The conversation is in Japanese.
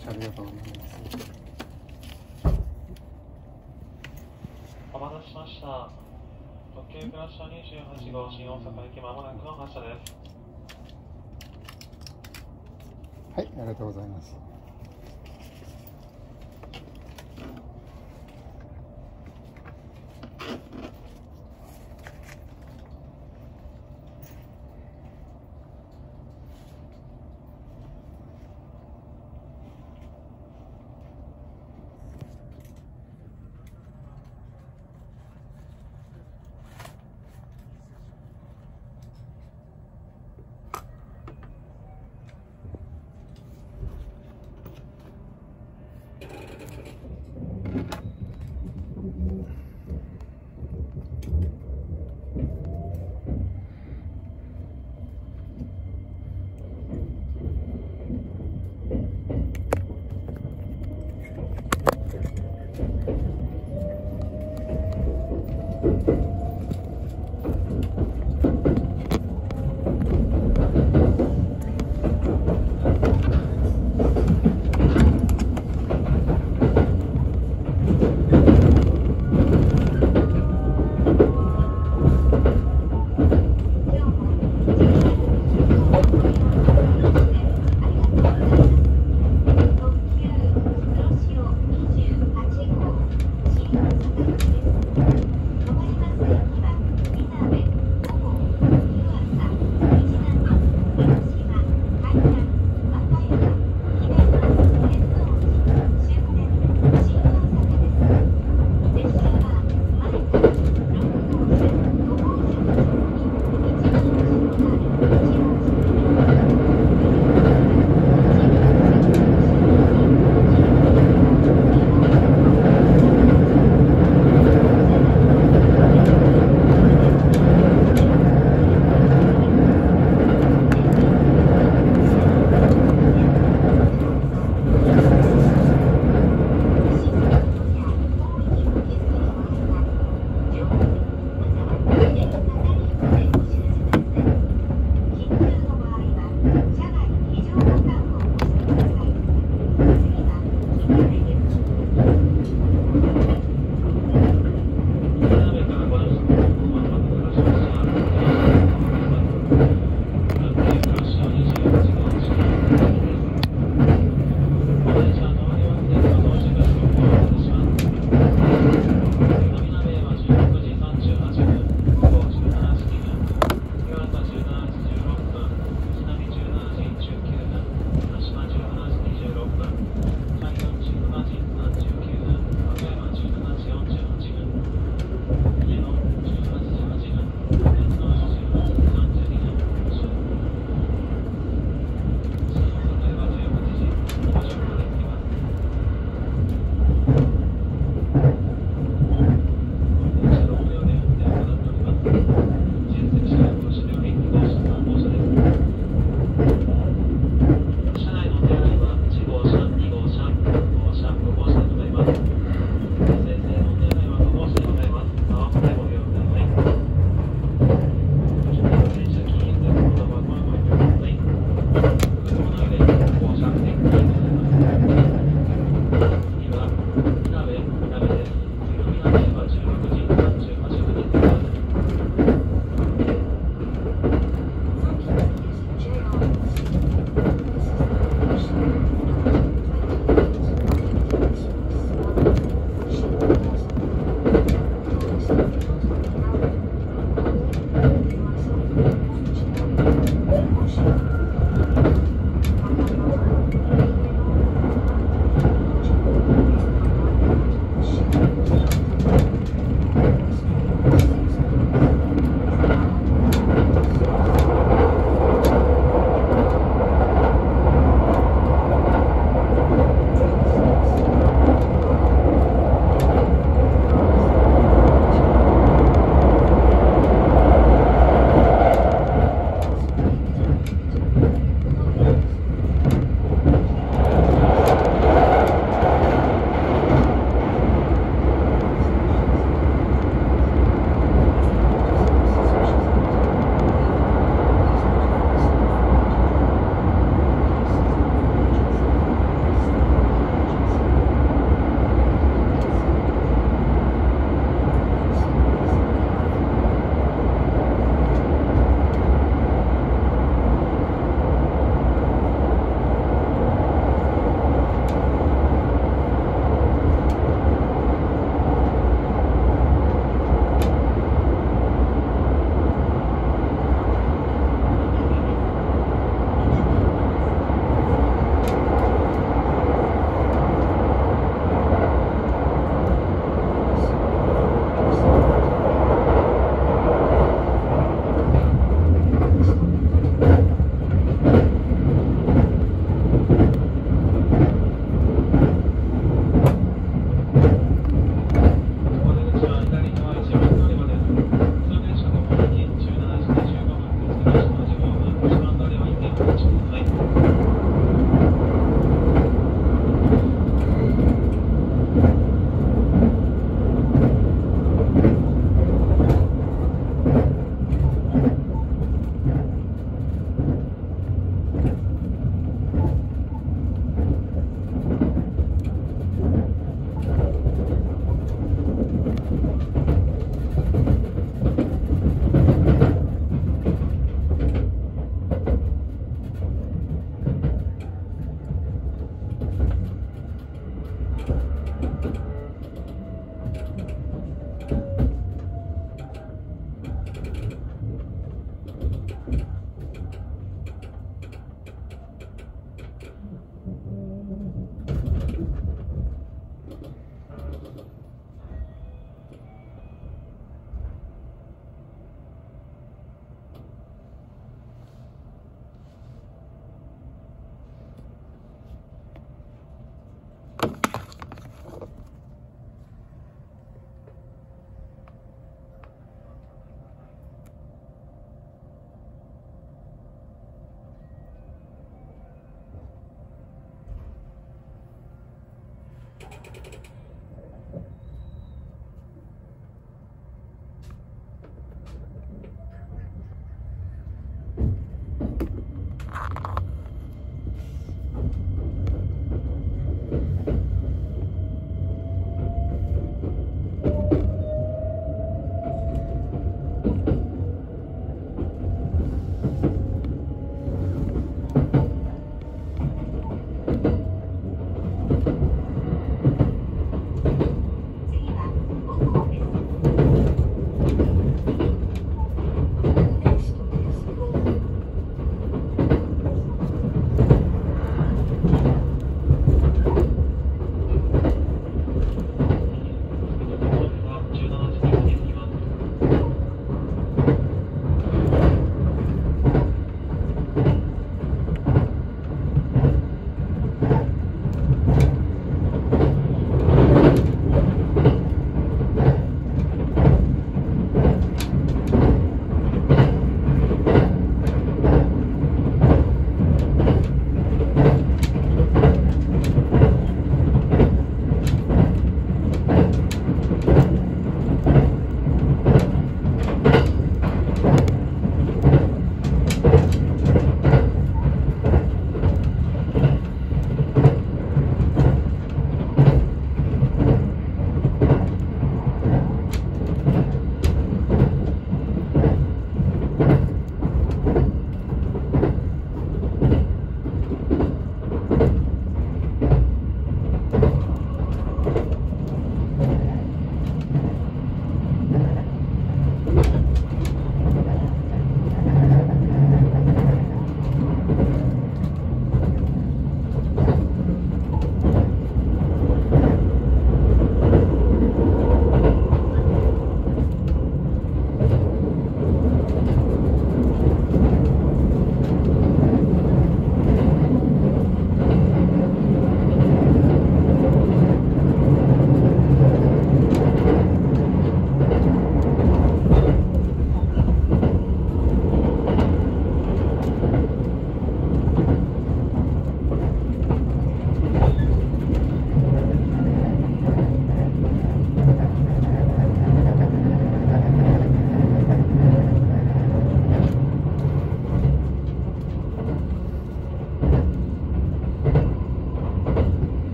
しありがとうございますお待たせしました。特急クラッシャー28号新大阪駅まもなくの発車です。はいありがとうござい。ます